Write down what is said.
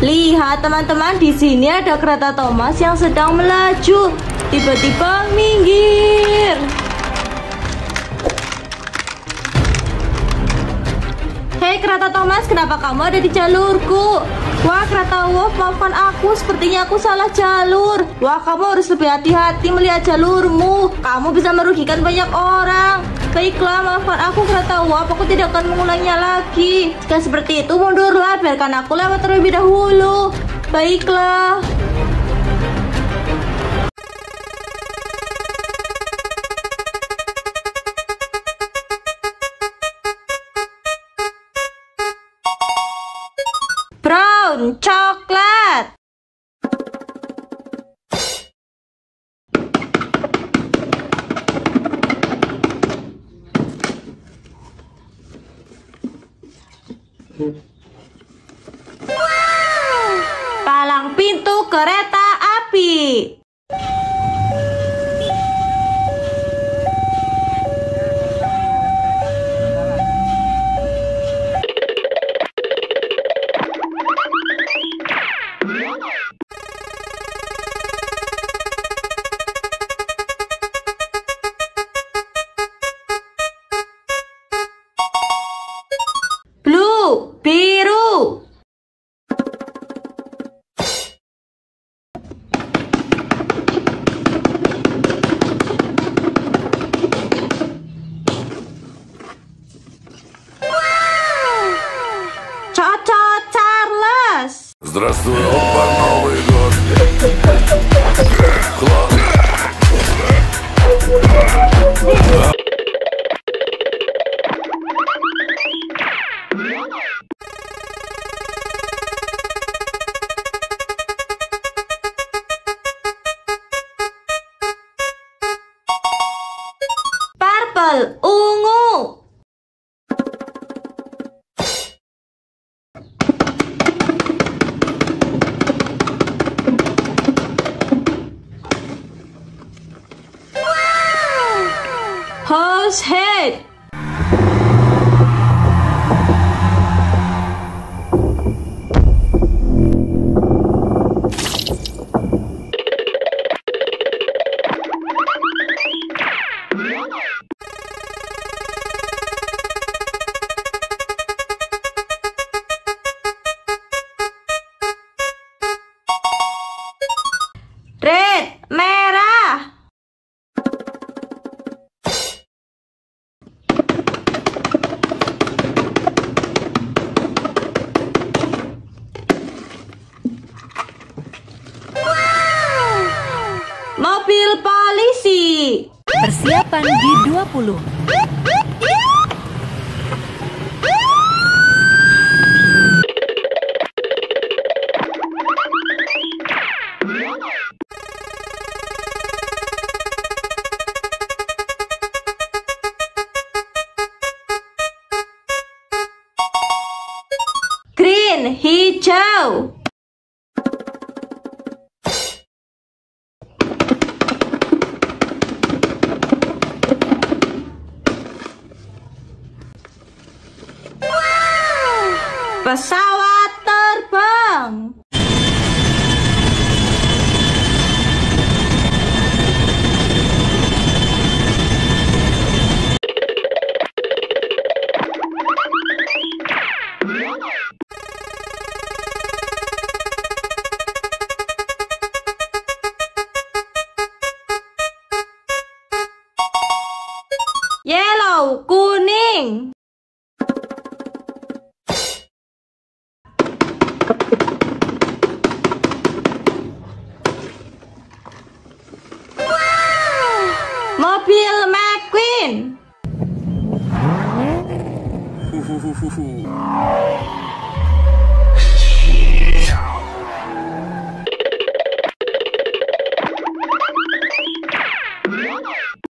Lihat teman-teman, di sini ada kereta Thomas yang sedang melaju. Tiba-tiba minggir. Hei kereta Thomas, kenapa kamu ada di jalurku? Wah kereta Wolf, maafkan aku, sepertinya aku salah jalur. Wah kamu harus lebih hati-hati melihat jalurmu. Kamu bisa merugikan banyak orang. Baiklah, maafkan aku kereta uap, aku tidak akan mengulangnya lagi. Jika seperti itu, mundurlah, biarkan aku lewat terlebih dahulu. Baiklah. Brown coklat. Palang pintu kereta api. Здравствуй, опа, Новый год. Класс. Purple, ungu. Head. Mobil polisi. Persiapan G20. Green, hijau. Pesawat terbang. Yellow, 呼呼呼。